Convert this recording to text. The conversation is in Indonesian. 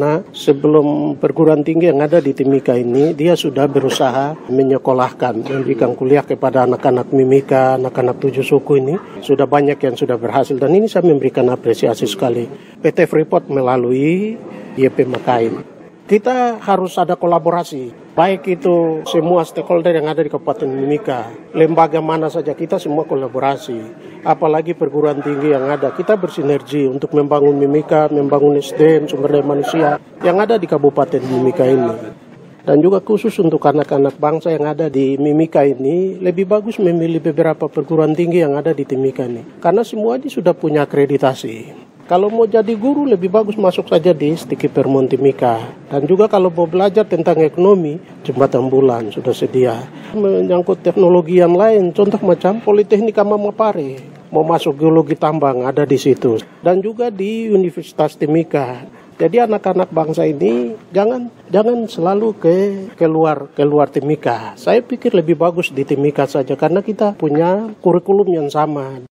Nah, sebelum perguruan tinggi yang ada di Timika ini, dia sudah berusaha menyekolahkan, memberikan kuliah kepada anak-anak Mimika, anak-anak tujuh suku ini. Sudah banyak yang sudah berhasil dan ini saya memberikan apresiasi sekali. PT Freeport melalui YP Makain kita harus ada kolaborasi. Baik itu semua stakeholder yang ada di Kabupaten Mimika, lembaga mana saja kita semua kolaborasi. Apalagi perguruan tinggi yang ada, kita bersinergi untuk membangun Mimika, membangun SDM, sumber daya manusia yang ada di Kabupaten Mimika ini. Dan juga khusus untuk anak-anak bangsa yang ada di Mimika ini, lebih bagus memilih beberapa perguruan tinggi yang ada di Timika ini. Karena semua ini sudah punya akreditasi. Kalau mau jadi guru lebih bagus masuk saja di Stiki Permonti Mika. Dan juga kalau mau belajar tentang ekonomi, jembatan bulan sudah sedia. Menyangkut teknologi yang lain, contoh macam Politeknik Mamapare. Mau masuk geologi tambang ada di situ. Dan juga di Universitas Timika. Jadi anak-anak bangsa ini jangan jangan selalu ke keluar keluar Timika. Saya pikir lebih bagus di Timika saja karena kita punya kurikulum yang sama.